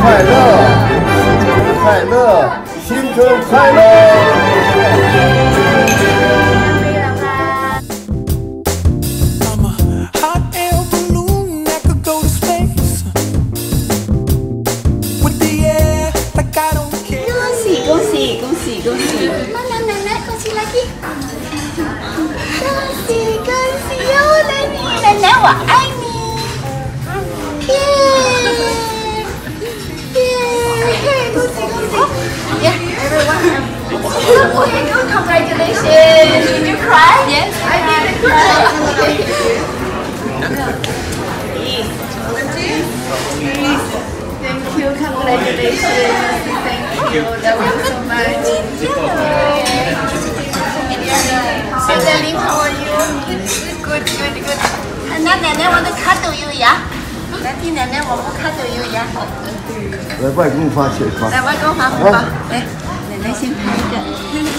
快乐，新春快乐，新春快乐。I'm a Congratulations. Did you cry? Yes, I didn't cry. Thank you. Congratulations. Thank you. That was so much. And Darling, how are you? Good, good, good. 那奶奶我们 cuddle you 呀？来，听奶奶我们 cuddle you 呀？来，外公发钱发，来，外公发红包。来，奶奶先拍一个，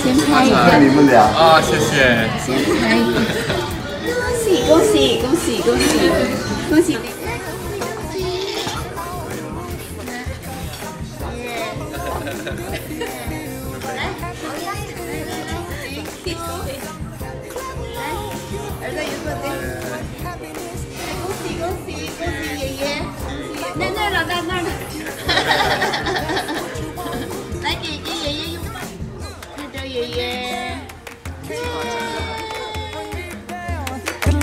先拍一个，你们俩。啊，谢谢。先拍一个。恭喜恭喜恭喜恭喜恭喜！儿 yeah, yeah.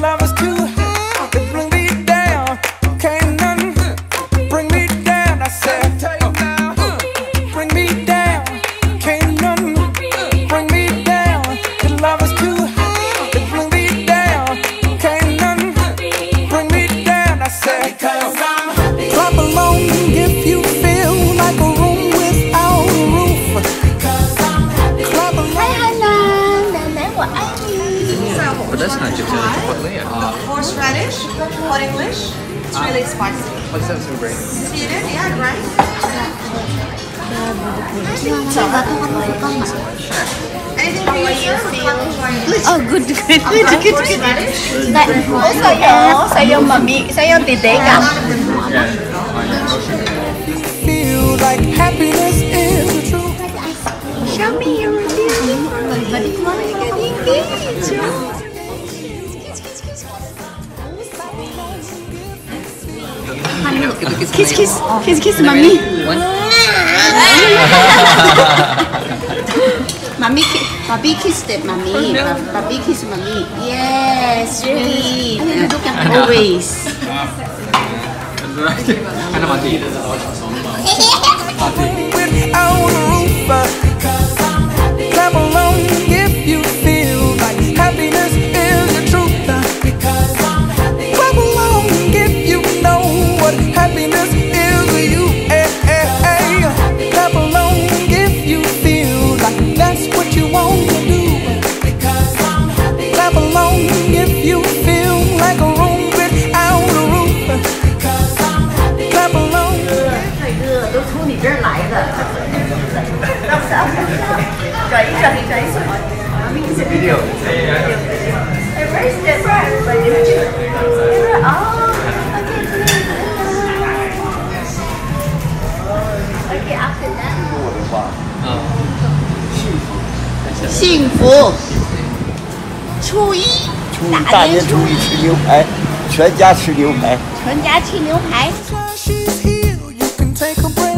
Love is too Horseradish, uh, hot English. It's really spicy. Oh, yeah, for? Oh, good, good, good, good, good. Like, oh, sayang, sayang mami, sayang tete ka. Kiss, kiss, kiss, kiss, mami. Mami, ki- Papi kissed it, mami. Pa- Papi kiss mami. Yes, sweet. Always. 하나 만들기. 你这儿来的。转一转一转一转。Video. Hey, where's the Oh. Okay, after that. 我的话，幸福。初一，初一大年初一吃牛排，全家吃牛排。全家吃牛排。 While she's here, you can take a break.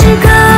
是个